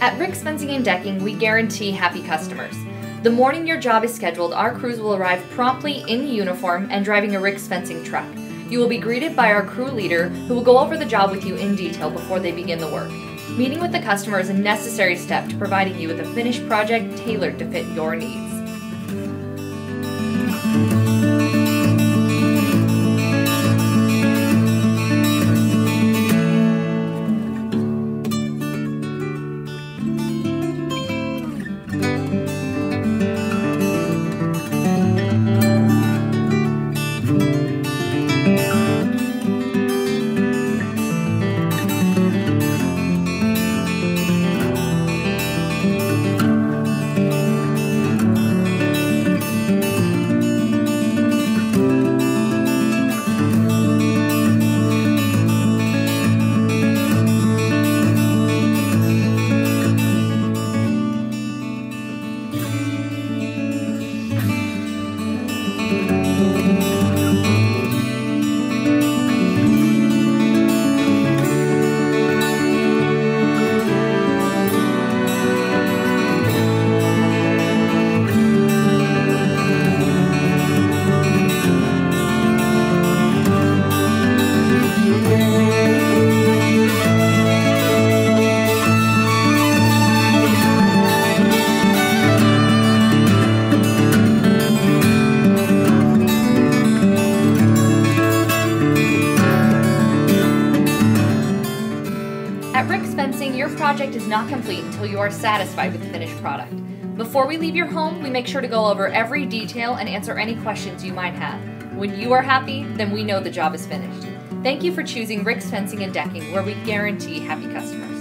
At Rick's Fencing and Decking, we guarantee happy customers. The morning your job is scheduled, our crews will arrive promptly in uniform and driving a Rick's Fencing truck. You will be greeted by our crew leader who will go over the job with you in detail before they begin the work. Meeting with the customer is a necessary step to providing you with a finished project tailored to fit your needs. At Rick's Fencing, your project is not complete until you are satisfied with the finished product. Before we leave your home, we make sure to go over every detail and answer any questions you might have. When you are happy, then we know the job is finished. Thank you for choosing Rick's Fencing and Decking, where we guarantee happy customers.